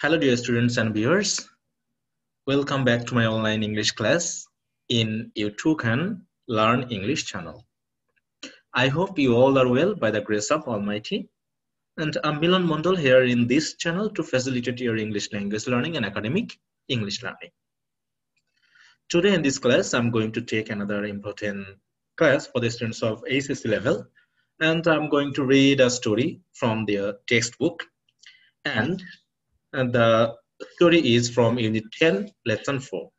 Hello, dear students and viewers. Welcome back to my online English class in You Too Can Learn English channel. I hope you all are well by the grace of Almighty. And I'm Milan Mondal here in this channel to facilitate your English language learning and academic English learning. Today in this class, I'm going to take another important class for the students of ACC level. And I'm going to read a story from their textbook. And and the story is from Unit 10, Lesson 4.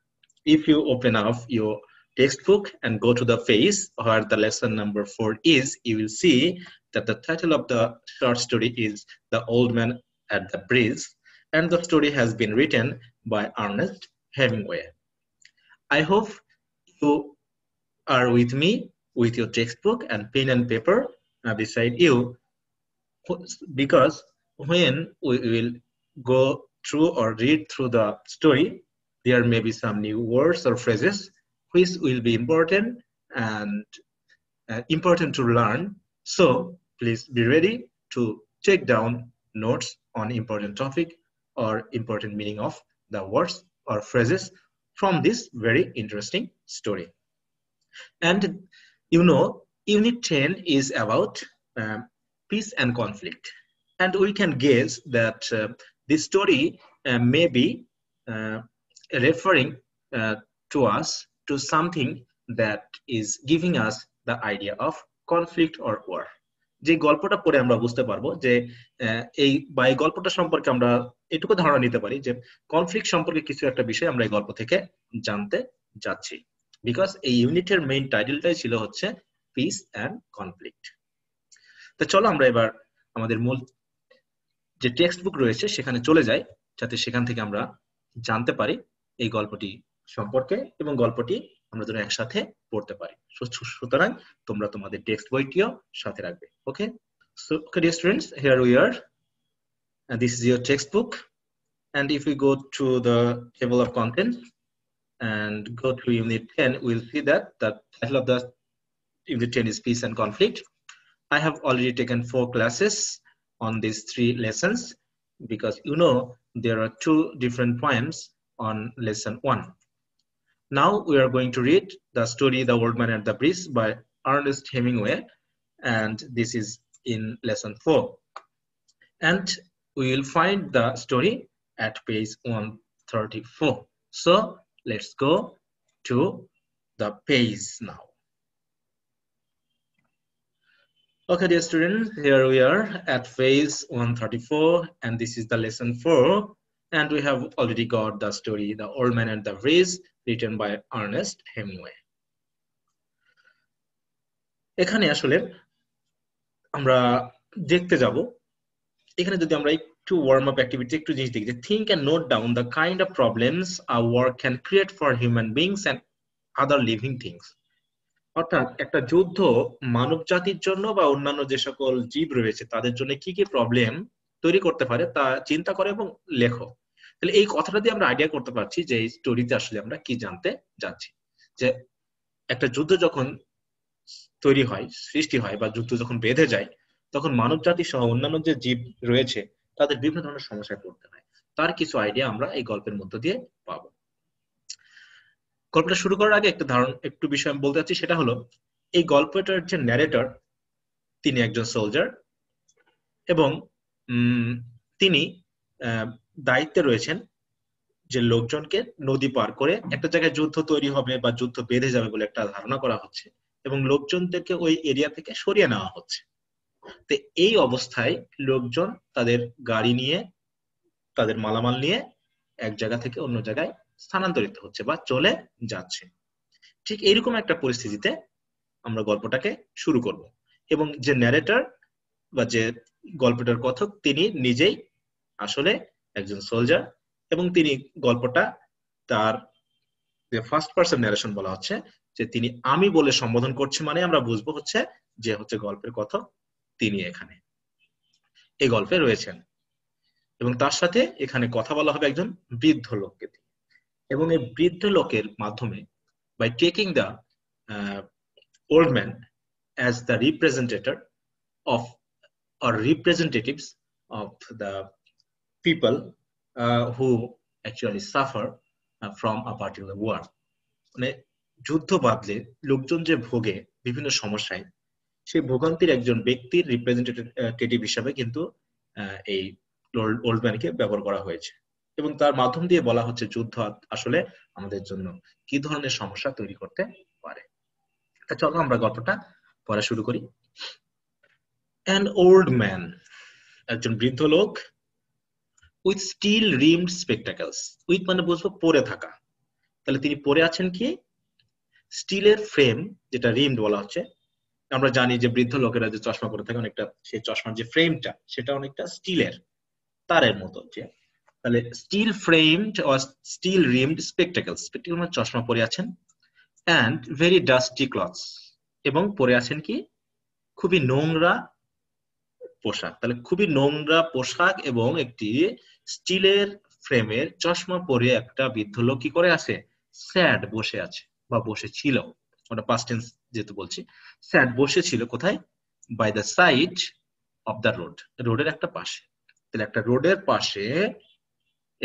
If you open up your textbook and go to the page where the lesson number 4 is, you will see that the title of the short story is The Old Man at the Bridge, and the story has been written by Ernest Hemingway. I hope you are with me with your textbook and pen and paper uh, beside you because when we will go through or read through the story, there may be some new words or phrases which will be important and uh, important to learn. So please be ready to take down notes on important topic or important meaning of the words or phrases from this very interesting story. And you know, Unit 10 is about uh, peace and conflict. And we can guess that uh, this story uh, may be uh, referring uh, to us to something that is giving us the idea of conflict or war. যে গল্পটা পড়ে আমরা বুঝতে পারব যে এই বা এই গল্পটা সম্পর্কে আমরা এটুকু ধারণা নিতে পারি যে কনফ্লিক্ট সম্পর্কে কিছু একটা বিষয় আমরা এই গল্প থেকে জানতে যাচ্ছি বিকজ এই ইউনিটের মেইন টাইটেলটাই ছিল হচ্ছে পিস অ্যান্ড কনফ্লিক্ট তো চলো আমরা এবার আমাদের মূল যে টেক্সট বুক রয়েছে সেখানে চলে যায়, যাতে সেখান থেকে আমরা জানতে পারি এই গল্পটি সম্পর্কে এবং গল্পটি আমরা দুজন একসাথে পড়তে পারি। সুতরাং তোমরা তোমাদের টেক্সট বইটিও সাথে রাখবে। Okay so okay here we this is your text book and if you go to the table of content and go to unit ten will see that that of the unit ten is peace and conflict I have already taken four classes on these three lessons because you know there are two different poems on lesson one. Now we are going to read the story The Old Man at the Bridge by Ernest Hemingway and this is in lesson four. And we will find the story at page 134. So let's go to the page now. Okay, dear students, here we are at phase 134, and this is the lesson four. And we have already got the story, The Old Man and the Race, written by Ernest Hemingway. এখানে আসলে আমরা দেখতে যাব এখানে যদি আমরা একটু warm up activity একটু জিনিস দেখি যে think and note down the kind of problems uh work can create for human beings and other living things অর্থাৎ একটা যুদ্ধ মানব জাতির জন্য বা অন্যান্য যে সকল জীব রয়েছে, তাদের জন্য কি কি প্রবলেম তৈরি করতে পারে তা চিন্তা করে এবং লেখো। তাহলে এই কথাটা দিয়ে আমরা আইডিয়া করতে পারছি যে এই স্টোরিতে আসলে আমরা কি জানতে যাচ্ছি। যে একটা যুদ্ধ যখন তৈরি হয়, সৃষ্টি হয় বা যুদ্ধ যখন বেঁধে যায়, তখন মানব জাতি সহ অন্যান্য যে জীব রয়েছে, তাদের বিভিন্ন ধরনের সমস্যায় পড়তে হয়। তার কিছু আইডিয়া আমরা এই গল্পের মধ্য দিয়ে পাবো। গল্পটা শুরু করার আগে একটা ধারণ, একটু বিষয় আমি বলতে চাচ্ছি, সেটা হলো, এই গল্পটার যে ন্যারেটর তিনি একজন সোলজার এবং তিনি দায়িত্বে রয়েছেন যে লোকজনকে নদী পার করে একটা জায়গায় যুদ্ধ তৈরি হবে বা যুদ্ধ বেঁধে যাবে বলে একটা ধারণা করা হচ্ছে এবং লোকজনদেরকে ওই এরিয়া থেকে সরিয়ে নেওয়া হচ্ছে। তো এই অবস্থায় লোকজন তাদের গাড়ি নিয়ে, তাদের মালামাল নিয়ে এক জায়গা থেকে অন্য জায়গায় স্থানান্তরিত হচ্ছে বা চলে যাচ্ছে। ঠিক এইরকম একটা পরিস্থিতিতে আমরা গল্পটাকে শুরু করব এবং যে ন্যারেটর বা যে গল্পটার কথক, তিনি নিজেই আসলে একজন সোলজার এবং তিনি গল্পটা তার যে ফার্স্ট পার্সন ন্যারেশন বলা হচ্ছে, যে তিনি আমি বলে সম্বোধন করছে মানে আমরা বুঝব হচ্ছে যে হচ্ছে গল্পের কথক তিনি এখানে। এই গল্পে রয়েছেন। এবং তার সাথে এখানে কথা বলা হবে একজন বৃদ্ধ লোককে এবং এই বৃদ্ধ লোকের মাধ্যমে by taking the old man man the the of of, or of the people who actually suffer from a particular war মানে যুদ্ধ বাদলে লোকজন যে ভোগে বিভিন্ন সমস্যায়, সেই ভোগান্তির একজন ব্যক্তির রিপ্রেজেন্টেটিভ হিসাবে কিন্তু এই ওল্ড ম্যানকে ব্যবহার করা হয়েছে। এবং তার মাধ্যম দিয়ে বলা হচ্ছে যুদ্ধ আসলে আমাদের জন্য কি ধরনের সমস্যা তৈরি করতে পারে। চলো আমরা গল্পটা পড়া শুরু করি। অ্যান ওল্ড ম্যান একজন বৃদ্ধ লোক with steel rimmed spectacles with মানে বুঝব পরে থাকা। তাহলে তিনি পরে আছেন কি? স্টিলের ফ্রেম যেটা রিমড বলা হচ্ছে, আমরা জানি যে বৃদ্ধ লোকেরা যে চশমা করে থাকে, অনেকটা সেই চশমার যে ফ্রেমটা সেটা অনেকটা স্টিলের তারের মতো যে তাহলে steel framed or steel rimmed spectacles spectacle মানে চশমা পরে আছেন অ্যান্ড ভেরি ডাস্টি ক্লথস এবং পরে আছেন কি? খুবই নোংরা পোশাক। তাহলে খুবই নোংরা পোশাক এবং একটি স্টিলের ফ্রেমের চশমা পরে একটা বৃদ্ধ লোক কি করে আছে? স্যাড বসে আছে, বা বসে ছিল ওটা পাস্ট টেন্স যেহেতু বলছি স্যাড বসে ছিল কোথায় by the side of the road road একটা পাশে। তাহলে একটা রোডের পাশে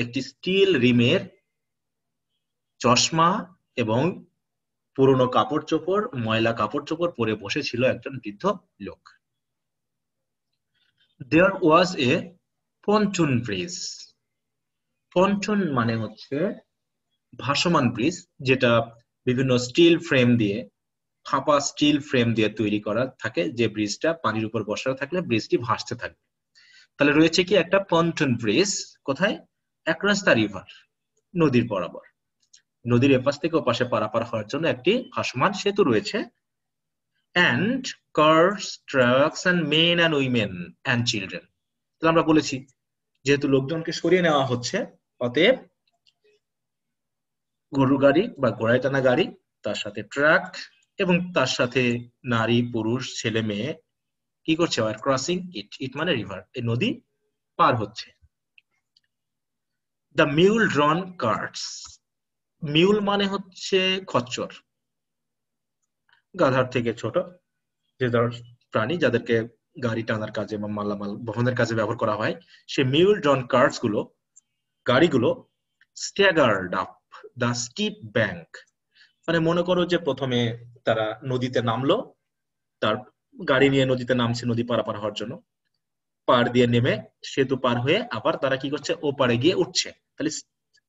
একটি স্টিল রিমের চশমা এবং পুরনো কাপড় চোপড়, ময়লা কাপড় চোপড় পরে বসেছিল একজন বৃদ্ধ লোক। There was a pontoon bridge pontoon মানে হচ্ছে ভাসমান ব্রিজ যেটা বিভিন্ন স্টিল ফ্রেম দিয়ে, ফাঁপা স্টিল ফ্রেম দিয়ে তৈরি করা থাকে। যে ব্রিজটা পানির উপর বসা থাকলে ব্রিজটি ভাসতে থাকবে। তাহলে রয়েছে কি একটা পন্টন ব্রিজ কোথায়? অ্যাক্রস দ্য রিভার নদীর বরাবর। নদীর এপাশ থেকে ওপাশে পারাপার হওয়ার জন্য একটি ভাসমান সেতু রয়েছে। And carts trucks and men and women and children তাহলে আমরা বলেছি, যেহেতু লোকজনকে সরিয়ে নেওয়া হচ্ছে, অতএব গরু গাড়ি বা ঘোড়ায় টানা গাড়ি, তার সাথে ট্রাক এবং তার সাথে নারী, পুরুষ, ছেলে, মেয়ে, কি করছে? আর ক্রসিং ইট ইট মানে রিভার এই নদী পার হচ্ছে। The mule drawn carts mule মানে হচ্ছে খচ্চর। গাধার থেকে ছোট। যে ধর প্রাণী যাদেরকে গাড়ি টানার কাজে বা মালামাল বহনের কাজে ব্যবহার করা হয়, সে মিউল ড্রন কার্টসগুলো, গাড়িগুলো staggered up the steep bank মানে মনে করো যে প্রথমে তারা নদীতে নামলো, তার গাড়ি নিয়ে নদীতে নামছে নদী পারাপার হওয়ার জন্য। পার দিয়ে নেমে সেতু পার হয়ে আবার তারা কি করছে ও পারে গিয়ে উঠছে। তাহলে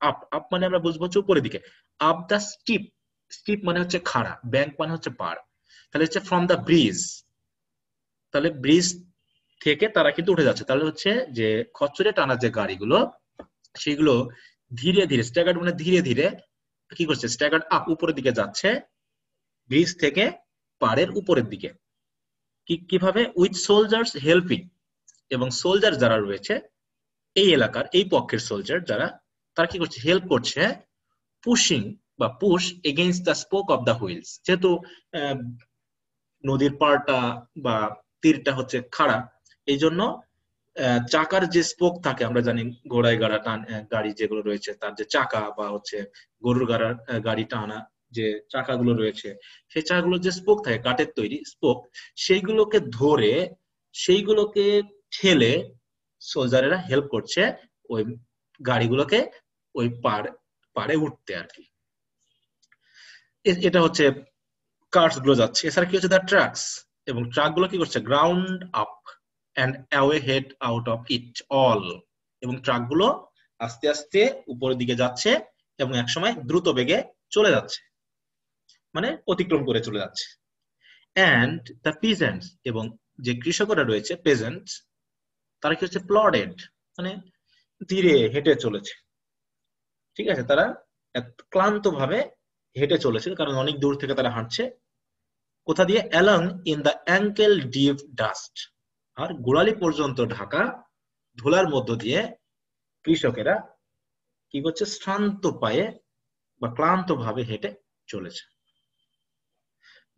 আপ আপ মানে আমরা বুঝব হচ্ছে উপরের দিকে। আপ দ্য স্টিপ স্টিপ মানে হচ্ছে খাড়া ব্যাংক মানে হচ্ছে পার। তাহলে হচ্ছে ফ্রম দ্য ব্রিজ তাহলে ব্রিজ থেকে তারা কিন্তু উঠে যাচ্ছে। তাহলে হচ্ছে যে খচ্চরে টানা যে গাড়িগুলো, সেগুলো ধীরে ধীরে স্ট্যাগার্ড মানে ধীরে ধীরে কি করছে স্ট্যাগার্ড আপ উপরের দিকে যাচ্ছে ব্রিজ থেকে পাড়ের উপরের দিকে। কীভাবে? উইথ সোলজার্স হেল্পিং এবং সোলজার যারা রয়েছে, এই এলাকার, এই পক্ষের সোলজার যারা, তারা কি করছে? হেল্প করছে পুশিং বা push against the spoke of the wheels যেহেতু নদীর পাড়টা বা তীরটা হচ্ছে খাড়া এই জন্য চাকার যে স্পোক থাকে, আমরা জানি ঘোড়ায় গাড়া টান গাড়ি যেগুলো রয়েছে, তার যে চাকা বা হচ্ছে গরুর গাড়া গাড়ি টানা যে চাকাগুলো রয়েছে, সেই চাকাগুলো যে স্পোক থাকে, কাঠের তৈরি স্পোক সেইগুলোকে ধরে, সেইগুলোকে ঠেলে সোলজারেরা হেল্প করছে ওই গাড়িগুলোকে ওই পাড়, পাড়ে উঠতে আর কি। এটা হচ্ছে কার্সগুলো যাচ্ছে। এছাড়া কি হচ্ছে? দ্য ট্রাকস এবং ট্রাকগুলো কি করছে? Ground up and away head out of it all এবং ট্রাকগুলো আস্তে আস্তে উপরের দিকে যাচ্ছে এবং একসময় দ্রুত বেগে চলে যাচ্ছে। মানে অতিক্রম করে চলে যাচ্ছে। অ্যান্ড দ্য পিজেন্টস এবং যে কৃষকরা রয়েছে পেজেন্ট তারা কি হচ্ছে প্লডেড মানে ধীরে হেঁটে চলেছে। ঠিক আছে? তারা ক্লান্ত ভাবে হেঁটে চলেছে, কারণ অনেক দূর থেকে তারা হাঁটছে। কোথা দিয়ে? Along in the ankle deep dust আর গোড়ালি পর্যন্ত ঢাকা, ধুলার মধ্য দিয়ে কৃষকেরা কি করছে? শ্রান্ত পায়ে বা ক্লান্ত ভাবে হেঁটে চলেছে।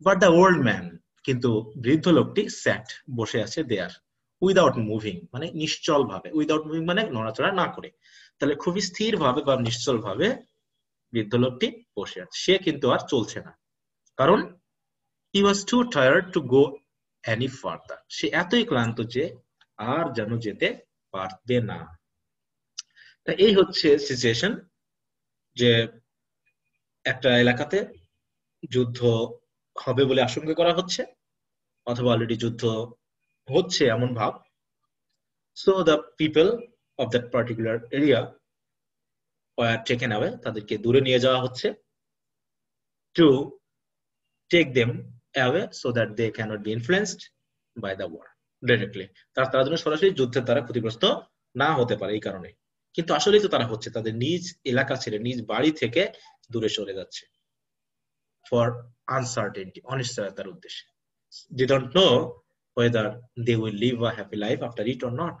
বাট দ্য ওল্ড ম্যান কিন্তু বৃদ্ধ লোকটি স্যাট বসে আছে দেয়ার উইদাউট মুভিং মানে নিশ্চল ভাবে উইদাউট মুভিং মানে নড়াচড়া না করে। তাহলে খুবই স্থির ভাবে বা নিশ্চল ভাবে বৃদ্ধ লোকটি বসে আছে। সে কিন্তু আর চলছে না। কারণ he was too tired to go any further সে এতই ক্লান্ত যে আর যেন যেতে পারবে না। তা এই হচ্ছে সিচুয়েশন যে একটা এলাকাতে যুদ্ধ হবে বলে আশঙ্কা করা হচ্ছে, অথবা অলরেডি যুদ্ধ হচ্ছে এমন ভাব। So the people of that particular area war taken away তাদেরকে দূরে নিয়ে যাওয়া হচ্ছে to take them away so that they can't be influenced by the war directly তারা তারা যেন সরাসরি যুদ্ধের দ্বারা ক্ষতিগ্রস্ত না হতে পারে এই কারণে। কিন্তু আসলেই তো তারা হচ্ছে তাদের নিজ এলাকা ছেড়ে নিজ বাড়ি থেকে দূরে সরে যাচ্ছে ফর আনসার্টেনটি অনিশ্চয়তার উদ্দেশ্যে। They don't know whether they will live a happy life after it or not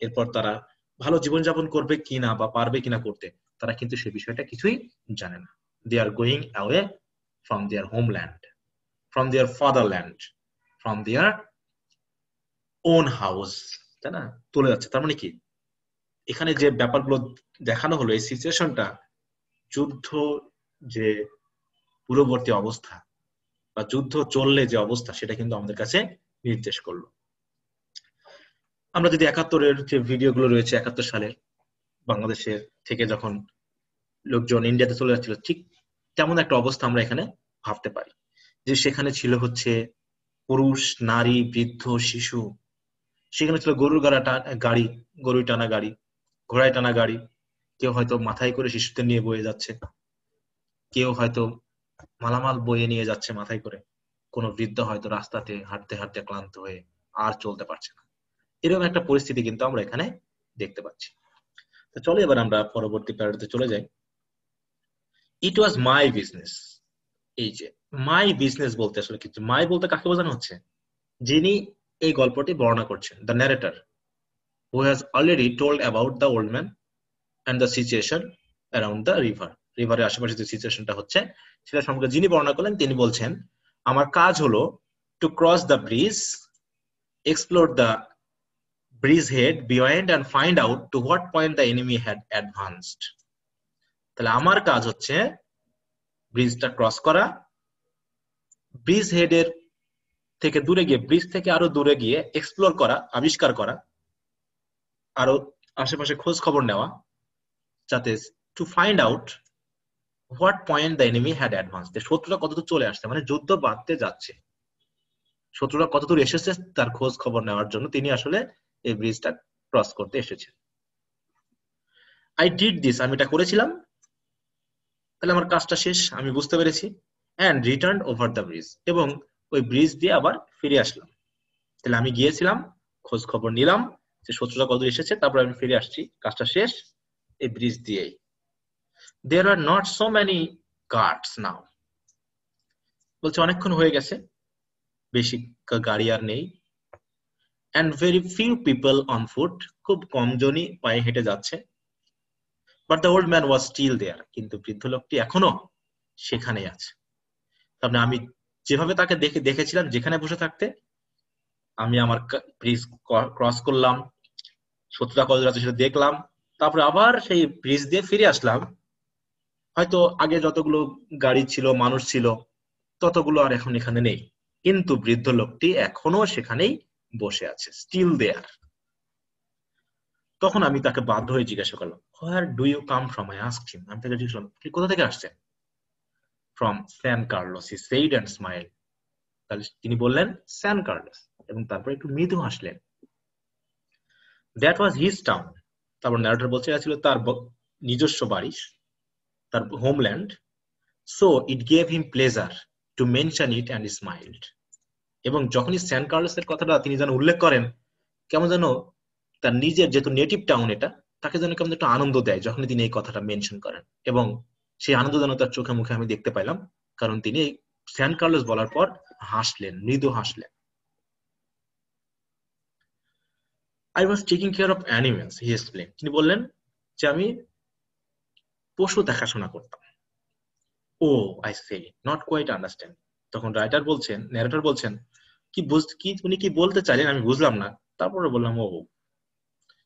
এরপর তারা ভালো জীবনযাপন করবে কিনা বা পারবে কিনা করতে, তারা কিন্তু সে বিষয়টা কিছুই জানে না। They are going away from their homeland from their fatherland from their own house তাই না? চলে যাচ্ছে। তার মানে কি? এখানে যে ব্যাপারগুলো দেখানো হলো, এই সিচুয়েশনটা যুদ্ধ যে পূর্ববর্তী অবস্থা বা যুদ্ধ চললে যে অবস্থা, সেটা কিন্তু আমাদের কাছে নির্দেশ করল। আমরা যদি একাত্তরের যে ভিডিওগুলো রয়েছে, একাত্তর সালের বাংলাদেশের থেকে যখন লোকজন ইন্ডিয়াতে চলে যাচ্ছিল, ঠিক তেমন একটা অবস্থা আমরা এখানে ভাবতে পারি যে সেখানে ছিল হচ্ছে পুরুষ, নারী, বৃদ্ধ, শিশু। সেখানে ছিল গরুর গাড়া গাড়ি গরুই টানা গাড়ি, ঘোড়ায় টানা গাড়ি। কেউ হয়তো মাথায় করে শিশুদের নিয়ে বয়ে যাচ্ছে, কেউ হয়তো মালামাল বয়ে নিয়ে যাচ্ছে মাথায় করে। কোনো বৃদ্ধ হয়তো রাস্তাতে হাঁটতে হাঁটতে ক্লান্ত হয়ে আর চলতে পারছে না। এরকম একটা পরিস্থিতি কিন্তু আমরা এখানে দেখতে পাচ্ছি। তো চলো এবার আমরা পরবর্তী প্যারাডতে চলে যাই। ইট ওয়াজ মাই বিজনেস এই যে মাই বিজনেস বলতে আসলে কিছু মাই বলতে কাকে বোঝানো হচ্ছে? যিনি এই গল্পটি বর্ণনা করছেন the narrator who has already told about the old man and the situation around the river রিভারের আশেপাশে যে সিচুয়েশনটা হচ্ছে, সেটা সম্পর্কে যিনি বর্ণনা করলেন, তিনি বলছেন আমার কাজ হলো to cross the bridge explore the bridge head beyond and find out to what point the enemy had advanced তাহলে আমার কাজ হচ্ছে ব্রিজটা ক্রস করা। ব্রিজ হেডের থেকে দূরে গিয়ে ব্রিজ থেকে আরও দূরে গিয়ে এক্সপ্লোর করা, আবিষ্কার করা, আরও আশেপাশে খোঁজ খবর নেওয়া, যাতে to find out what point the enemy had advance শত্রুরা কতদূর চলে আসছে? মানে যুদ্ধ বাঁধতে যাচ্ছে। শত্রুরা কতদূর এসেছে তার খোঁজ খবর নেওয়ার জন্য তিনি আসলে এই ব্রিজটা ক্রস করতে এসেছেন। আই ডিড দিস আমি এটা করেছিলাম। তাহলে আমার কাজটা শেষ, আমি বুঝতে পেরেছি। And return over the bridge এবং ওই ব্রিজ দিয়ে আবার ফিরে আসলাম। তাহলে আমি গিয়েছিলাম, খোঁজ খবর নিলাম যে শত্রুরা কত এসেছে, তারপর আমি ফিরে আসছি। কাজটা শেষ, এই ব্রিজ দিয়েই। There are not so many guards now বলছে, অনেকক্ষণ হয়ে গেছে। বেশি গাড়ি আর নেই। And very few people on foot খুব কম জনই পায়ে হেঁটে যাচ্ছে। But the old man was still there কিন্তু বৃদ্ধ লোকটি এখনও সেখানেই আছে। তারপরে আমি যেভাবে তাকে দেখে দেখেছিলাম, যেখানে বসে থাকতে, আমি আমার ব্রিজ ক্রস করলাম। কত আছে সেটা দেখলাম। তারপরে আবার সেই ব্রিজ দিয়ে ফিরে আসলাম। হয়তো আগে যতগুলো গাড়ি ছিল, মানুষ ছিল, ততগুলো আর এখন এখানে নেই। কিন্তু বৃদ্ধ লোকটি এখনও সেখানেই বসে আছে স্টিল দেয়ার তখন আমি তাকে বাধ্য হয়ে জিজ্ঞাসা করলাম where do you come from I ask him আমি তাকে জিজ্ঞাসা করলাম কোথা থেকে আসছেন? From San Carlos he said and smile তাহলে তিনি বললেন স্যান কার্লোস এবং তারপর একটু মৃদু হাসলেন। দ্যাট ওয়াজ হিজ টাউন তারপর ন্যারেটর বলছে ছিল তার নিজস্ব বাড়ি তার homeland so it gave him pleasure to mention it and smiled এবং যখনই স্যান কার্লোসের কথাটা তিনি যেন উল্লেখ করেন, কেমন যেন তার নিজের যেহেতু নেটিভ টাউন এটা, তাকে যেন কেমন একটু আনন্দ দেয় যখনই তিনি এই কথাটা মেনশন করেন। এবং সেই আনন্দ যেন তার চোখে মুখে আমি দেখতে পাইলাম কারণ তিনি স্যান কার্লোস বলার পর হাসলেন, মৃদু হাসলেন। I was taking care of animals he explain তিনি বললেন যে আমি পশু দেখাশোনা করতাম। ও I say not quite understand তখন রাইটার বলছেন ন্যারেটর বলছেন, কি কি, উনি কি বলতে চাইলেন আমি বুঝলাম না। তারপরে বললাম, ও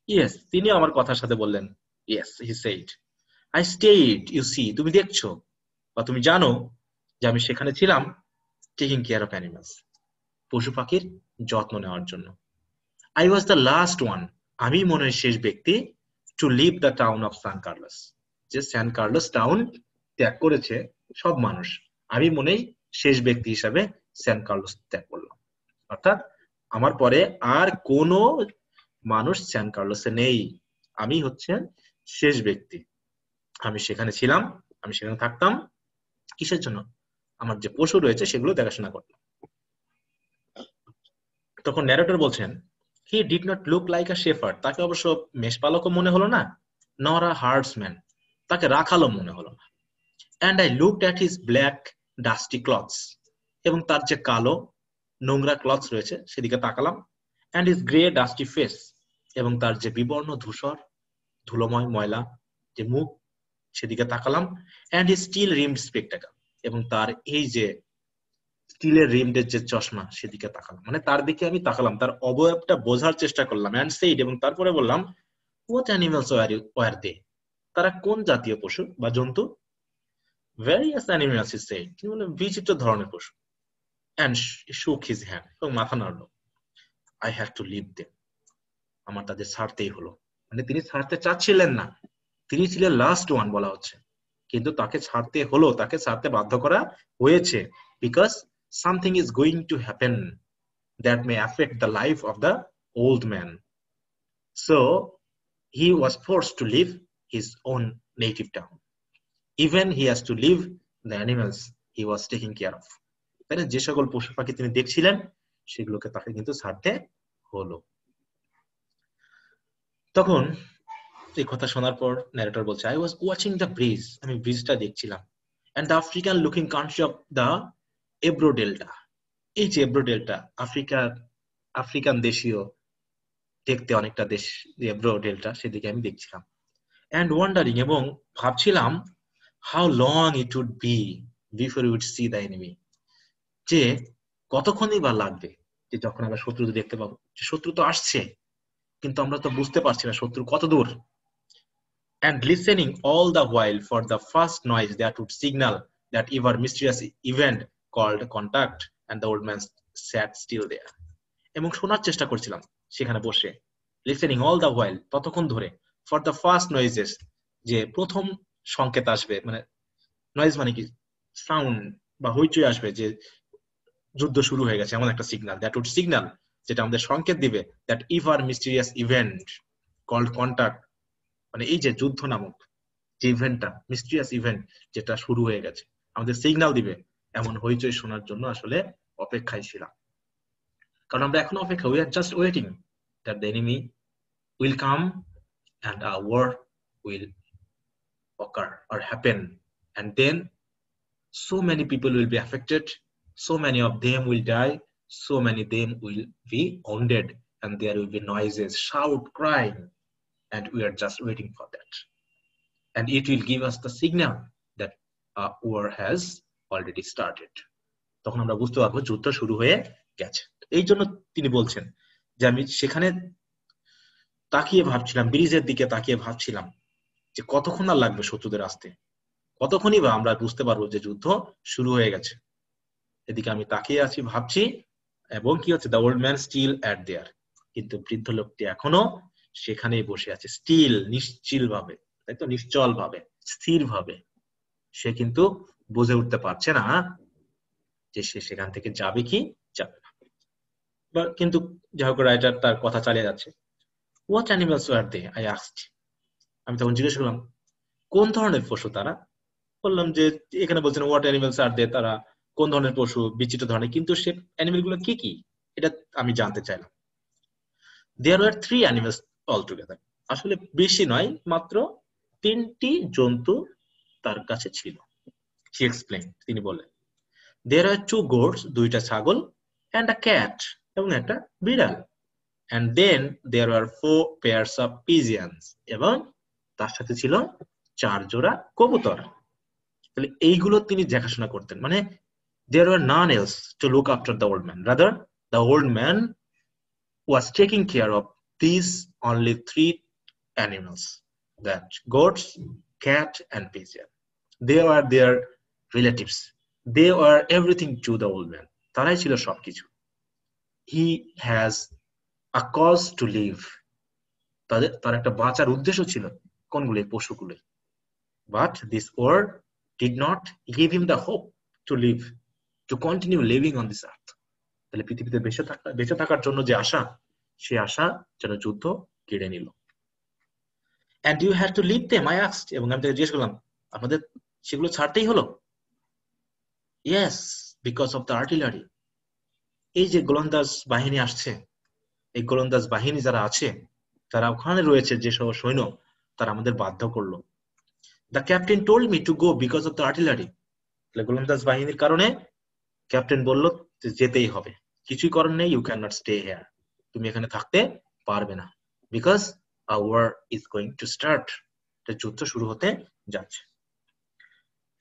ইয়েস তিনি আমার কথার সাথে বললেন। Yes he said I stayed you see তুমি দেখছ বা তুমি জানো যে আমি সেখানে ছিলাম টেকিং কেয়ার অফ অ্যানিমালস পশু পাখির যত্ন নেওয়ার জন্য। I was the last one আমি মনে হয় শেষ ব্যক্তি to leave the town of San Carlos যে স্যান কার্লস টাউন ত্যাগ করেছে, সব মানুষ। আমি মনেই শেষ ব্যক্তি হিসাবে স্যান কার্লস ত্যাগ করলাম। অর্থাৎ আমার পরে আর কোনো মানুষ স্যান কার্লসে নেই। আমি হচ্ছে শেষ ব্যক্তি। আমি সেখানে ছিলাম, আমি সেখানে থাকতাম। কিসের জন্য? আমার যে পশু রয়েছে সেগুলো দেখাশোনা করতাম। তখন ন্যারেটর বলছেন he did not look like a shepherd তাকে অবশ্য মেষপালকও মনে হলো না। নর আ হার্টসম্যান। তাকে রাখালো মনে হলো না। And I looked at his black dusty clothes এবং তার যে কালো, নোংরা ক্লথস রয়েছে সেদিকে তাকালাম and his grey dusty face এবং তার যে বিবর্ণ ধূসর, ধুলোময় ময়লা যে মুখ সেদিকে তাকালাম and his steel rimmed spectacle এবং তার এই যে স্টিলের রিমডের যে চশমা সেদিকে তাকালাম। মানে তার দিকে আমি তাকালাম, তার অবয়বটা বোঝার চেষ্টা করলাম অ্যান্ড সেইড এবং তারপরে বললাম হোয়াট অ্যানিমালস ওয়ার দে তারা কোন জাতীয় পশু বা জন্তু? ভ্যারিয়াস অ্যানিমালস ইজ সেইড তিনি বললেন বিচিত্র ধরনের পশু। অ্যান্ড শুক হিজ হ্যান্ড এবং মাথা নাড়লো। I have to leave them আমার তাদের ছাড়তেই হলো। মানে তিনি ছাড়তে চাচ্ছিলেন না। তিনি ছিলেন লাস্ট ওয়ান বলা হচ্ছে। কিন্তু তাকে ছাড়তে হলো, তাকে ছাড়তে বাধ্য করা হয়েছে। Because something is going to happen that may affect the life of the old man so he was force to leave his own native town even he has to leave the animals he was taking care of তাই যে সকল পশু পাখি তিনি দেখছিলেন, সেগুলোকে তাকে কিন্তু ছাড়তে হলো। তখন এই কথা শোনার পর ন্যারেটর বলছে I was watching the bridge আমি ব্রিজটা দেখছিলাম। And the African looking country of the Ebro Delta এই যে এব্রো ডেল্টা আফ্রিকার আফ্রিকান দেশীয়, দেখতে অনেকটা দেশ এব্রো ডেল্টা সেদিকে আমি দেখছিলাম। অ্যান্ড ওয়ান্ডারিং এবং ভাবছিলাম how long it would be before would see the enemy যে কতক্ষণই বা লাগবে যে যখন আমরা শত্রু দেখতে পাবো। যে শত্রু তো আসছে, কিন্তু আমরা তো বুঝতে পারছি না শত্রু কত দূর। And listening all the while for the first noise that would signal that ever mysterious event called contact and the old man sat still there. এবং শোনার চেষ্টা করছিলাম সেখানে বসে লিসেনিং অল দ্য ওয়াইল ততক্ষণ ধরে। ফর দ্য ফার্স্ট নয়েজেস যে প্রথম সংকেত আসবে মানে নয়েজ মানে কি? সাউন্ড বা হইচই আসবে যে যুদ্ধ শুরু হয়ে গেছে, এমন একটা সিগনাল দ্যাট উড সিগনাল যেটা আমাদের সংকেত দিবে that ever mysterious event called contact মানে এই যে যুদ্ধ নামক যে ইভেন্টটা মিস্ট্রিয়াস ইভেন্ট যেটা শুরু হয়ে গেছে, আমাদের সিগনাল দিবে এমন হইচই শোনার জন্য আসলে অপেক্ষায় ছিলাম। কারণ আমরা এখন অপেক্ষা we are just waiting that the enemy will come and a war will occur or happen and then so many people will be affected so many of them will die so many of them will be wounded and there will be noises shout crying and we are just waiting for that. And it will give us the signal that a war has already started. তখন আমরা বুঝতে পারব যুদ্ধ শুরু হয়ে গেছে এই জন্য তিনি বলছেন যে আমি সেখানে তাকিয়ে ভাবছিলাম, ব্রিজের দিকে তাকিয়ে ভাবছিলাম যে কতক্ষণ আর লাগবে শত্রুদের আসতে? কতক্ষণই বা আমরা বুঝতে পারব যে যুদ্ধ শুরু হয়ে গেছে। এদিকে আমি তাকিয়ে আছি, ভাবছি, এবং কি হচ্ছে? The old man still at there কিন্তু বৃদ্ধ লোকটি এখনও সেখানেই বসে আছে। স্টিল নিশ্চিল ভাবে তাই তো? নিশ্চল ভাবে স্থির ভাবে সে কিন্তু বুঝে উঠতে পারছে না যে সে সেখান থেকে যাবে কি? যাবে না। কিন্তু যাই হোক রাইটার তার কথা চালিয়ে যাচ্ছে। What animals are they I asked আমি তখন জিজ্ঞেস করলাম, কোন ধরনের পশু তারা? বললাম যে, এখানে বলছেন হোয়াট অ্যানিমালস আর দে তারা কোন ধরনের পশু, বিচিত্র ধরনের, কিন্তু সে অ্যানিমেলগুলো কি কি? এটা আমি জানতে চাইলাম। There were three animals all together আসলে বেশি নয়, মাত্র তিনটি জন্তু তার কাছে ছিল। হি এক্সপ্লেন তিনি বলেন দেয়ার আর টু গোডস দুইটা ছাগল অ্যান্ড আ ক্যাট এবং একটা বিড়াল। And then there are four pairs of pigeons এবং তার সাথে ছিল চার জোড়া কবুতর। তাহলে এইগুলো তিনি দেখাশোনা করতেন। মানে there are none else to look after the old man rather the old man was taking care of these only three animals, that goats, cat, and pigeon. They were their relatives. They were everything to the old man. তারাই ছিল সবকিছু। He has cause to live. তাদের, তার একটা বাঁচার উদ্দেশ্য ছিল কোনগুলি? পশুগুলি। But this word did not give him the hope to live to continue living on this earth তাহলে পৃথিবীতে বেঁচে থাকা, বেঁচে থাকার জন্য যে আশা, সে আশা যেন যুদ্ধ কেড়ে নিল। And you had to leave them I asked এবং আমি তাকে জিজ্ঞেস করলাম আপনাদের সেগুলো ছাড়তেই হলো? Yes because of the artillery এই যে গোলন্দাজ বাহিনী আসছে এই গোলন্দাজ বাহিনী যারা আছে, তারা ওখানে রয়েছে যে সব সৈন্য তারা আমাদের বাধ্য করল। The captain told me to go because of the artillery গোলন্দাজ বাহিনীর কারণে ক্যাপ্টেন বলল যেতেই হবে। কিছুই করার নেই you can not stay here তুমি এখানে থাকতে পারবে না। Because a war is going to start যুদ্ধ শুরু হতে যাচ্ছে।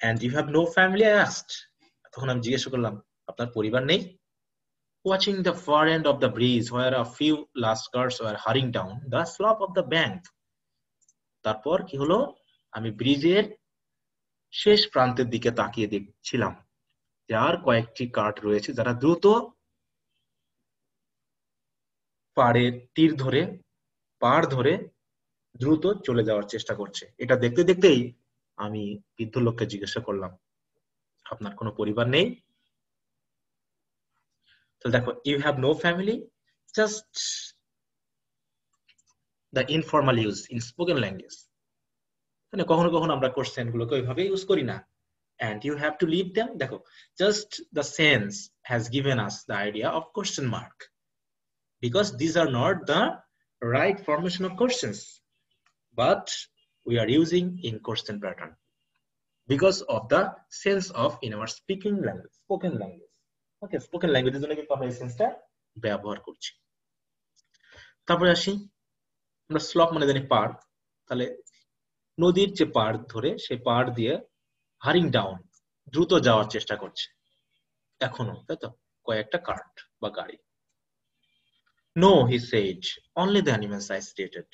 And you have no family asked তখন আমি জিজ্ঞেস করলাম, আপনার পরিবার নেই? Watching the far end of the bridge where a few last carts were hurrying down the slope of the bank তারপর কি হলো? আমি ব্রিজের শেষ প্রান্তের দিকে তাকিয়ে দেখছিলাম যার কয়েকটি কার্ড রয়েছে যারা দ্রুত পাড়ের তীর ধরে, পাড় ধরে দ্রুত চলে যাওয়ার চেষ্টা করছে। এটা দেখতে দেখতেই আমি বৃদ্ধ লোককে জিজ্ঞাসা করলাম, আপনার কোনো পরিবার নেই? তাহলে দেখো you have no family just the informal use in spoken language মানে কখনো কখনো আমরা কোশ্চেন গুলোকে ওইভাবে ইউজ করি না and you have to leave them দেখো just the sense has given us the idea of question mark because these are not the right formation of questions but we are using in question pattern because of the sense of in our speaking language spoken language spoken language এর জন্য কিন্তু আমরা এই সেন্সটা ব্যবহার করছি। তারপরে আসি, আমরা স্লপ মানে জানি পাড়, তাহলে নদীর যে পাড় ধরে সেই পাড় দিয়ে হারিং ডাউন দ্রুত যাওয়ার চেষ্টা করছে। এখনও, তাই তো? কয়েকটা কার্ট বা গাড়ি। No he says only the animals I stated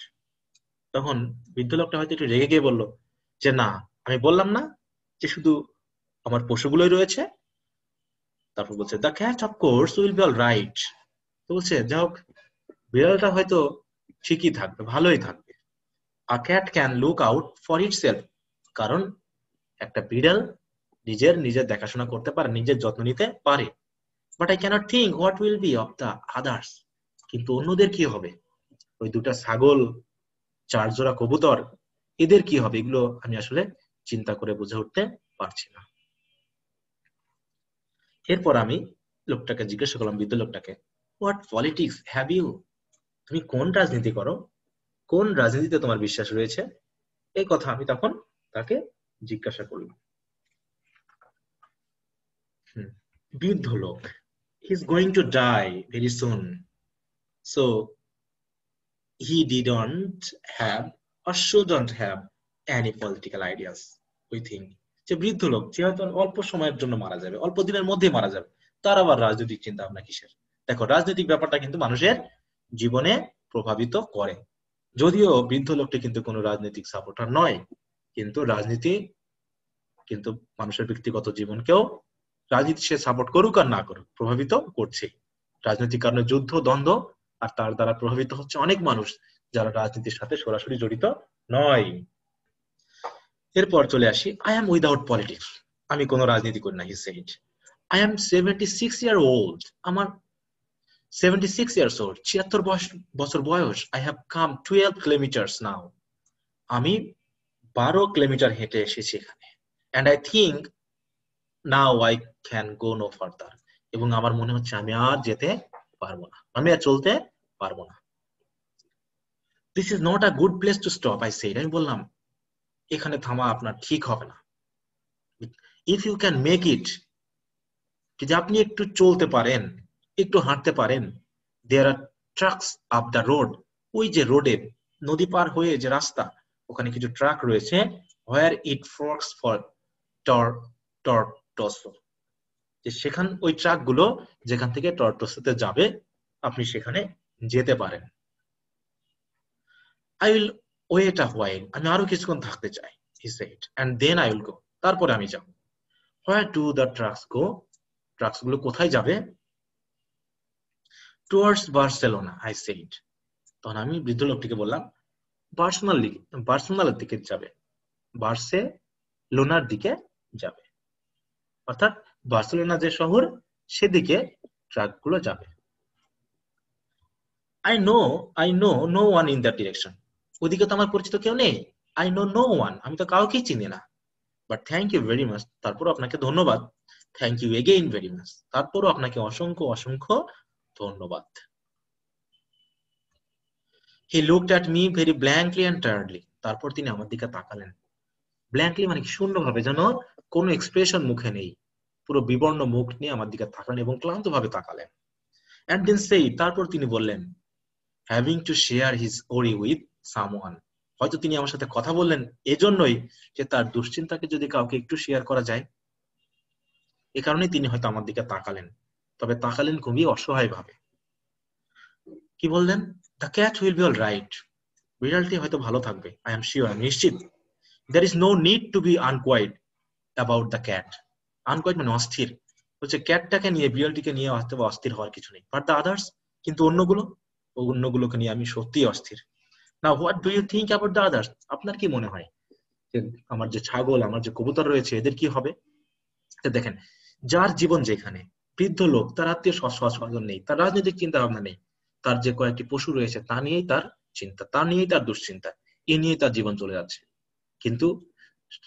তখন বৃদ্ধ লোকটা হয়তো একটু রেগে গিয়ে বলল, যে না, আমি বললাম না যে শুধু আমার পশুগুলোই রয়েছে তারপর বলছে the cat of course will be all right তো বলছে যা হোক, বিড়ালটা হয়তো ঠিকই থাকবে, ভালোই থাকবে। A cat can look out for itself কারণ একটা বিড়াল নিজের নিজের দেখাশোনা করতে পারে, নিজের যত্ন নিতে পারে। But I cannot think what will be of the others কিন্তু অন্যদের কি হবে? ওই দুটা ছাগল, চার জোড়া কবুতর, এদের কি হবে? এগুলো আমি আসলে চিন্তা করে বুঝে উঠতে পারছি না। এরপর আমি লোকটাকে জিজ্ঞাসা করলাম, বৃদ্ধ লোকটাকে হোয়াট পলিটিক্স হ্যাভ ইউ তুমি কোন রাজনীতি করো? কোন রাজনীতিতে তোমার বিশ্বাস রয়েছে? এই কথা আমি তখন তাকে জিজ্ঞাসা করলাম। বৃদ্ধ লোক he is going to die very soon so he didn't have or shouldn't have any political ideas, we think. যে বৃদ্ধ লোক যে হয়তো অল্প সময়ের জন্য মারা যাবে, অল্প দিনের মধ্যে মারা যাবে। তার আবার রাজনৈতিক চিন্তা ভাবনা কিসের? দেখো, রাজনৈতিক ব্যাপারটা কিন্তু মানুষের জীবনে প্রভাবিত করে। যদিও বৃদ্ধ লোকটি কিন্তু কোনো রাজনৈতিক সাপোর্টার নয়, কিন্তু রাজনীতি কিন্তু মানুষের ব্যক্তিগত জীবনকেও রাজনীতি সে সাপোর্ট করুক আর না করুক, প্রভাবিত করছে রাজনৈতিক কারণে যুদ্ধ, দ্বন্দ্ব আর তার দ্বারা প্রভাবিত হচ্ছে অনেক মানুষ যারা রাজনীতির সাথে সরাসরি জড়িত নয়। এরপর চলে আসি আই এম উইদাউট পলিটিক্স আমি কোন রাজনীতি করি না he said I am seventy six year old আমার সেভেন্টি সিক্স ইয়ার্স ওল্ড ছিয়াত্তর বছর বয়স I have come twelve kilometres now আমি বারো কিলোমিটার হেঁটে এসেছি এখানে। And I think now I can go no further এবং আমার মনে হচ্ছে আমি আর যেতে পারব না। আমি আর চলতে পারব না। This is not a good place to stop I said আমি বললাম এখানে থামা আপনার ঠিক হবে না। If you can make it যদি আপনি একটু চলতে পারেন, একটু হাঁটতে পারেন there are trucks up the road ওই যে রোডে নদী পার হয়ে যে রাস্তা, ওখানে কিছু ট্রাক রয়েছে হোয়ার ইট ফর্কস ফর টর টরটোসো যে সেখান, ওই ট্রাকগুলো যেখান থেকে টরটোসোতে যাবে, আপনি সেখানে যেতে পারেন। I will wait a while আমি আরও কিছুক্ষণ থাকতে চাই he said and then I will go তারপরে আমি যাব। Where do the trucks go ট্রাকসগুলো কোথায় যাবে? টুয়ার্ডস বার্সেলোনা আই সেড তখন আমি বৃদ্ধ লোকটিকে বললাম বার্সেনাল বার্সেনালের দিকে যাবে। বার্সে লোনার দিকে যাবে। অর্থাৎ বার্সেলোনা যে শহর, সেদিকে ট্রাকগুলো যাবে। I know I know no one in that direction ওদিকে তো আমার পরিচিত কেউ নেই। আই নো নো ওয়ান আমি তো কাউকেই চিনি না। But thank you very much তারপর আপনাকে ধন্যবাদ। Thank you again very much তারপরও আপনাকে অসংখ্য অসংখ্য ধন্যবাদ। He looked at me very blankly and tiredly তারপর তিনি আমার দিকে তাকালেন। ব্ল্যাঙ্কলি মানে শূন্য ভাবে যেন কোনো এক্সপ্রেশন মুখে নেই। পুরো বিবর্ণ মুখ নিয়ে আমার দিকে তাকালেন এবং ক্লান্ত ভাবে তাকালেন। অ্যান্ড দেন সেই তারপর তিনি বললেন having to share his worry with someone হয়তো তিনি আমার সাথে কথা বললেন এজন্যই যে তার দুশ্চিন্তাকে যদি কাউকে একটু শেয়ার করা যায়, এ কারণে তিনি হয়তো আমার দিকে তাকালেন। তবে তাকালেন খুবই অসহায় ভাবে কি বললেন? The cat will be all right বিড়ালটি হয়তো ভালো থাকবে আই এম শিওর আমি নিশ্চিত। There is no need to be unquiet about the cat unquiet মানে অস্থির। হচ্ছে ক্যাটটাকে নিয়ে, বিড়ালটিকে নিয়ে অস্থির হওয়ার কিছু নেই। বাট দ্য আদার্স কিন্তু অন্যগুলো? অন্যগুলোকে নিয়ে আমি সত্যি অস্থির। না what do you think about the others আপনার কি মনে হয়? আমার যে ছাগল, আমার যে কবুতর রয়েছে, এদের কি হবে? দেখেন, যার জীবন যেখানে, বৃদ্ধ লোক, তার আত্মীয় স্বজন নেই, তার রাজনৈতিক চিন্তা ভাবনা নেই, তার যে কয়েকটি পশু রয়েছে, তা নিয়েই তার চিন্তা, তা নিয়েই তার দুশ্চিন্তা, এ নিয়েই তার জীবন চলে যাচ্ছে। কিন্তু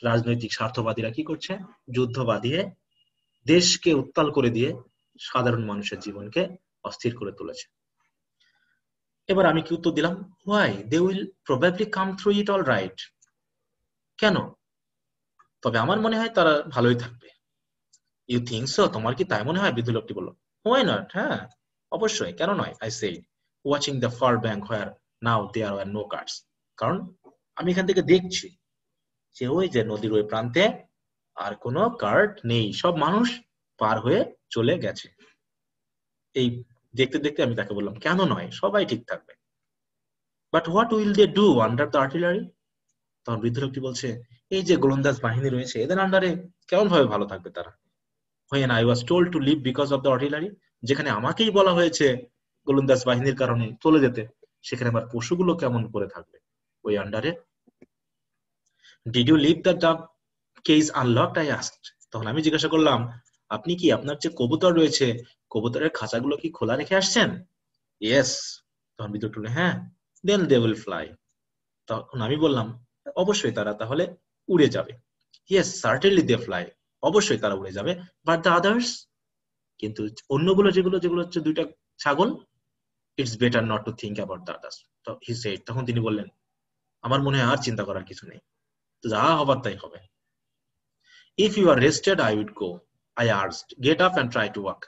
রাজনৈতিক স্বার্থবাদীরা কি করছে? যুদ্ধ বাঁধিয়ে দেশকে উত্তাল করে দিয়ে সাধারণ মানুষের জীবনকে অস্থির করে তুলেছে। এবার আমি কি উত্তর দিলাম? Why they will probably come through it all right কেন? তবে আমার মনে হয় তারা ভালোই থাকবে। ইউ থিঙ্ক সো তোমার কি তাই মনে হয়? বৃদ্ধ লোকটি বলল হোয়াই নট হ্যাঁ অবশ্যই। কেন নয়? I say watching the far bank where now they are no carts কারণ আমি এখান থেকে দেখছি যে ওই যে নদীর ওই প্রান্তে আর কোনো কার্ড নেই। সব মানুষ পার হয়ে চলে গেছে। এই দেখতে দেখতে আমি তাকে বললাম, কেন নয়? সবাই ঠিক থাকবে। But what will they do under the artillery তখন বৃদ্ধ লোকটি বলছে, এই যে গোলন্দাজ বাহিনী রয়েছে, এদের আন্ডারে কেমন ভাবে ভালো থাকবে তারা? When I was told to leave because of the artillery যেখানে আমাকেই বলা হয়েছে গোলন্দাজ বাহিনীর কারণে চলে যেতে, সেখানে আমার পশুগুলো কেমন করে থাকবে? ওই আন্ডারে did you leave the dove cage unlocked I asked তখন আমি জিজ্ঞাসা করলাম, আপনি কি আপনার যে কবুতর রয়েছে কবুতরের খাঁচাগুলো কি খোলা রেখে আসছেন? ইয়েস তখন বিদ্যুৎ হ্যাঁ দেন দে উইল ফ্লাই তখন আমি বললাম, অবশ্যই তারা তাহলে উড়ে যাবে। ইয়েস সার্টেনলি দে ফ্লাই অবশ্যই তারা উড়ে যাবে বাট দ্য আদার্স কিন্তু অন্যগুলো যেগুলো যেগুলো হচ্ছে দুইটা ছাগল it's better not to think about the others তো হি সেড তখন তিনি বললেন, আমার মনে হয় আর চিন্তা করার কিছু নেই। যা হবার তাই হবে। If you are rested I would go I urged get up and try to walk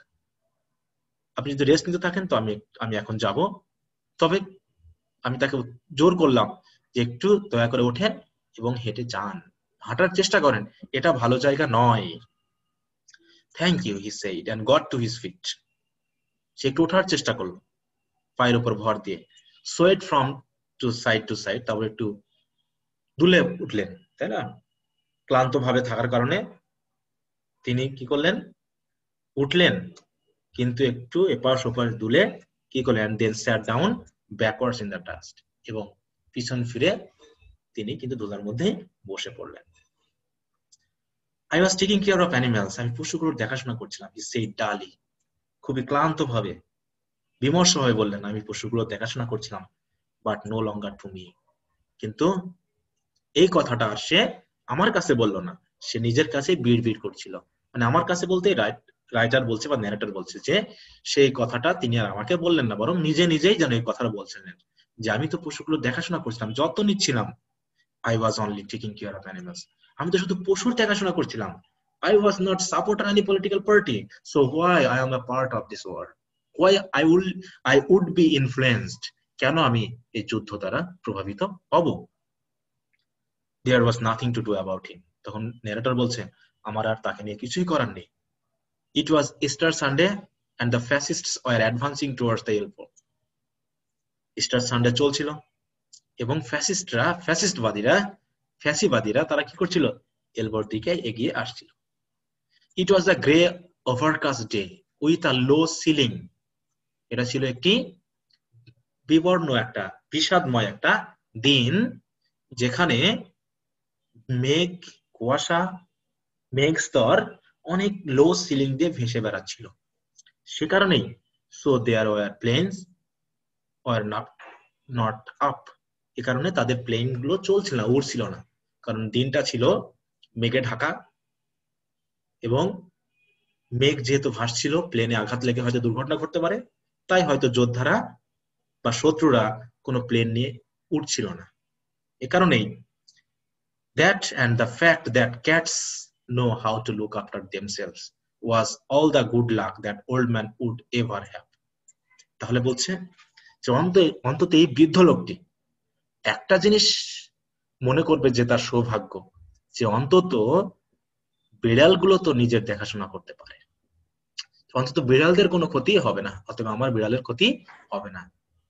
আপনি যদি রেস্ট নিতে থাকেন, তো আমি আমি এখন যাব। তবে আমি তাকে জোর করলাম যে একটু দয়া করে ওঠেন এবং হেঁটে যান। হাঁটার চেষ্টা করেন, এটা ভালো জায়গা নয়। Thank you he said and got to his feet সে একটু ওঠার চেষ্টা করল, পায়ের উপর ভর দিয়ে। Swayed from to side to side তারপর একটু দুলে উঠলেন, তাই না? ক্লান্ত ভাবে থাকার কারণে তিনি কি করলেন? উঠলেন কিন্তু একটু এপাশ ওপাশ দুলে কি করলেন? Then sat down backwards in the dust এবং পিছন ফিরে তিনি কিন্তু ধুলার মধ্যে বসে পড়লেন। I was taking care of animals আমি পশুগুলোর দেখাশোনা করছিলাম। সেই ডালি খুবই ক্লান্ত ভাবে বিমর্ষ হয়ে বললেন, আমি পশুগুলো দেখাশোনা করছিলাম but no longer to me কিন্তু এই কথাটা সে আমার কাছে বলল না। সে নিজের কাছে বিড় বিড় করছিল। মানে আমার কাছে বলতে রাইটার বলছে বা ন্যারেটার বলছে যে, সেই কথাটা তিনি আর আমাকে বললেন না, বরং নিজে নিজেই যেন এই কথাটা বলছিলেন যে আমি তো পশুগুলো দেখাশোনা করছিলাম, যত নিচ্ছিলাম I was only taking care of animals আমি তো শুধু পশুর দেখাশোনা করছিলাম। I was not supporter any political party so why I am a part of this war why I will I would be influenced কেন আমি এই যুদ্ধ দ্বারা প্রভাবিত হব? There was nothing to do about him তখন নেরেটর বলছে, আমার আর তাকে নিয়ে কিছুই করার নেই। It was Easter Sunday and the fascists were advancing towards the airport Easter Sunday চলছিল, এবং ফ্যাসিস্টরা ফ্যাসিস্টবাদীরা ফ্যাসিবাদীরা তারা কি করছিল? এলবোর দিকে এগিয়ে আসছিল। It was a grey overcast day with a low ceiling এটা ছিল একটি বিবর্ণ একটা, বিষাদময় একটা দিন, যেখানে মেঘ, কুয়াশা, মেঘ স্তর অনেক লো সিলিং দিয়ে ভেসে বেড়াচ্ছিল। সে কারণেই so there were planes were not not up এ কারণে তাদের প্লেনগুলো চলছিল না, উড়ছিল না। কারণ দিনটা ছিল মেঘে ঢাকা এবং মেঘ যেহেতু ভাসছিল প্লেনে আঘাত লেগে হয়তো দুর্ঘটনা ঘটতে পারে। তাই হয়তো যোদ্ধারা বা শত্রুরা কোনো প্লেন নিয়ে উঠছিল না। এ কারণেই that and the fact that cats know how to look after themselves was all the good luck that old man would ever have তাহলে বলছে যে অন্তত এই বৃদ্ধ লোকটি একটা জিনিস মনে করবে যে তার সৌভাগ্য, যে অন্তত বিড়ালগুলো তো নিজের দেখাশোনা করতে পারে। অন্তত বিড়ালদের কোনো ক্ষতি হবে না, অথবা আমার বিড়ালের ক্ষতি হবে না।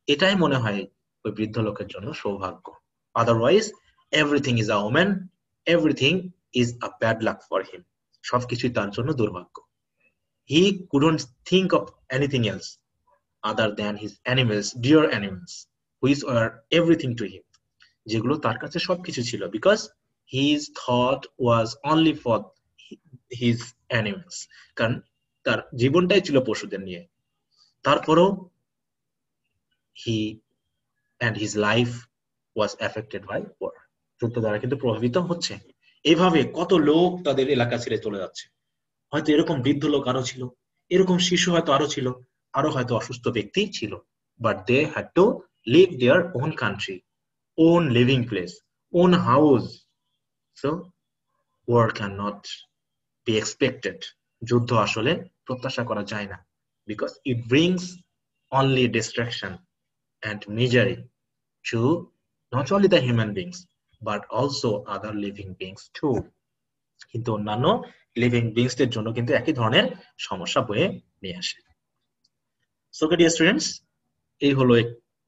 এটাই মনে হয় ওই বৃদ্ধ লোকের জন্য সৌভাগ্য। Otherwise everything is a omen everything is a bad luck for him সবকিছুই তার জন্য দুর্ভাগ্য। He couldn't think of anything else other than his animals dear animals which are everything to him যেগুলো তার কাছে সবকিছু ছিল because his thought was only for his animals কারণ তার জীবনটাই ছিল পশুদের নিয়ে। তারপরও he and his life was affected by war যুদ্ধ দ্বারা কিন্তু প্রভাবিত হচ্ছে। এভাবে কত লোক তাদের এলাকা ছেড়ে চলে যাচ্ছে। হয়তো এরকম বৃদ্ধ লোক আরও ছিল, এরকম শিশু হয়তো আরও ছিল, আরও হয়তো অসুস্থ ব্যক্তি ছিল। But they had to leave their own country own living place own house so war can not be expected যুদ্ধ আসলে প্রত্যাশা করা যায় না because it brings only destruction and misery to not only the human beings but also other living beings too কিন্তু অন্যান্য living বিংসদের জন্য কিন্তু একই ধরনের সমস্যা বয়ে নিয়ে আসে। সো ডিয়ার স্টুডেন্টস এই হলো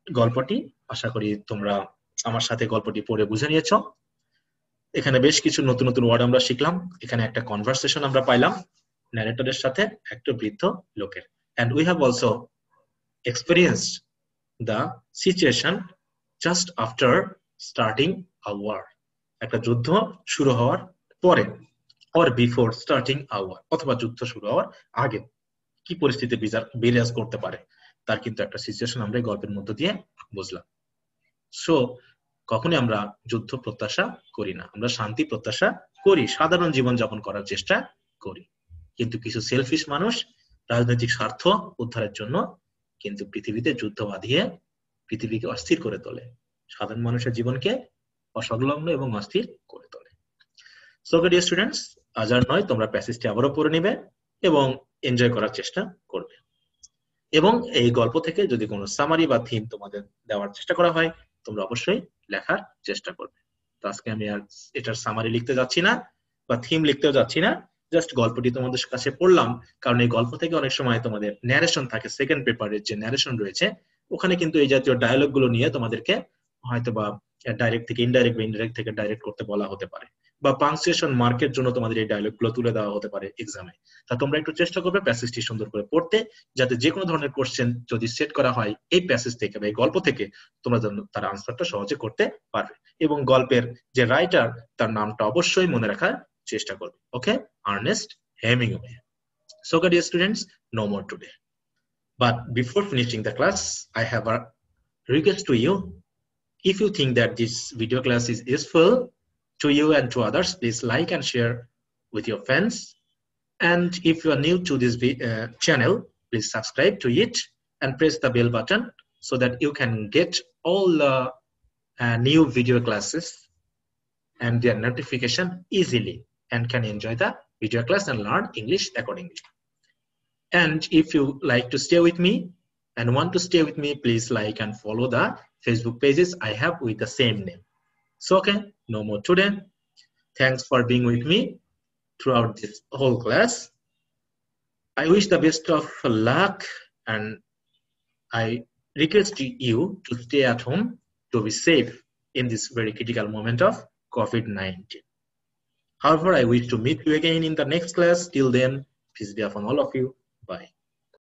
গল্পটি। আশা করি তোমরা আমার সাথে গল্পটি পড়ে বুঝে নিয়েছ। এখানে বেশ কিছু নতুন নতুন ওয়ার্ড আমরা শিখলাম। এখানে একটা কনভারসেশন আমরা পাইলাম ন্যারেটরের সাথে একটা বৃদ্ধ লোকের। And we have also experienced the situation just after starting a war একটা যুদ্ধ শুরু হওয়ার পরে অর বিফোর স্টার্টিং আওয়ার অথবা যুদ্ধ শুরু হওয়ার আগে কি পরিস্থিতি বিরাজ করতে পারে তার কিন্তু একটা সিচুয়েশন আমরা এই গল্পের মধ্য দিয়ে বুঝলাম। সো কখনই আমরা যুদ্ধ প্রত্যাশা করি না। আমরা শান্তি প্রত্যাশা করি, সাধারণ জীবন যাপন করার চেষ্টা করি। কিন্তু কিছু সেলফিশ মানুষ রাজনৈতিক স্বার্থ উদ্ধারের জন্য কিন্তু পৃথিবীতে যুদ্ধ বাঁধিয়ে পৃথিবীকে অস্থির করে তোলে। সাধারণ মানুষের জীবনকে অসংলগ্ন এবং অস্থির করে তোলে। স্টুডেন্টস আজ আর নয়, তোমরা প্যাসেজটি আবারও পড়ে নিবে এবং এনজয় করার চেষ্টা করবে। এবং এই গল্প থেকে যদি কোনো সামারি বা থিম তোমাদের দেওয়ার চেষ্টা করা হয়, তোমরা অবশ্যই লেখার চেষ্টা করবে। তো আজকে আমি আর এটার সামারি লিখতে যাচ্ছি না বা থিম লিখতেও যাচ্ছি না জাস্ট গল্পটি তোমাদের কাছে পড়লাম, কারণ এই গল্প থেকে অনেক সময় তোমাদের ন্যারেশন থাকে সেকেন্ড পেপারের যে ন্যারেশন রয়েছে, ওখানে কিন্তু এই জাতীয় ডায়লগগুলো নিয়ে তোমাদেরকে হয়তো বা ডাইরেক্ট থেকে ইনডাইরেক্ট বা ইনডাইরেক্ট থেকে ডাইরেক্ট করতে বলা হতে পারে। বা পাংচুয়েশন মার্কের জন্য তোমাদের এই ডায়লগগুলো তুলে দেওয়া হতে পারে এক্সামে তা তোমরা একটু চেষ্টা করবে প্যাসেজটি সুন্দর করে পড়তে যাতে যে কোনো ধরনের কোশ্চেন যদি সেট করা হয় এই প্যাসেজ থেকে বা এই গল্প থেকে তোমরা তার আনসারটা সহজে করতে পারবে। এবং গল্পের যে রাইটার তার নামটা অবশ্যই মনে রাখার চেষ্টা করবে। Okay Ernest Hemingway So, dear students, no more today. But before finishing the class, I have a request to you. If you think that this video class is useful, to you and to others, please like and share with your friends. And if you are new to this uh, channel, please subscribe to it and press the bell button so that you can get all the uh, new video classes and their notification easily and can enjoy the video class and learn English accordingly. And if you like to stay with me and want to stay with me, please like and follow the Facebook pages I have with the same name. So, okay, no more today. Thanks for being with me throughout this whole class. I wish the best of luck and I request you to stay at home to be safe in this very critical moment of COVID-19. However, I wish to meet you again in the next class. Till then, peace be upon all of you. Bye.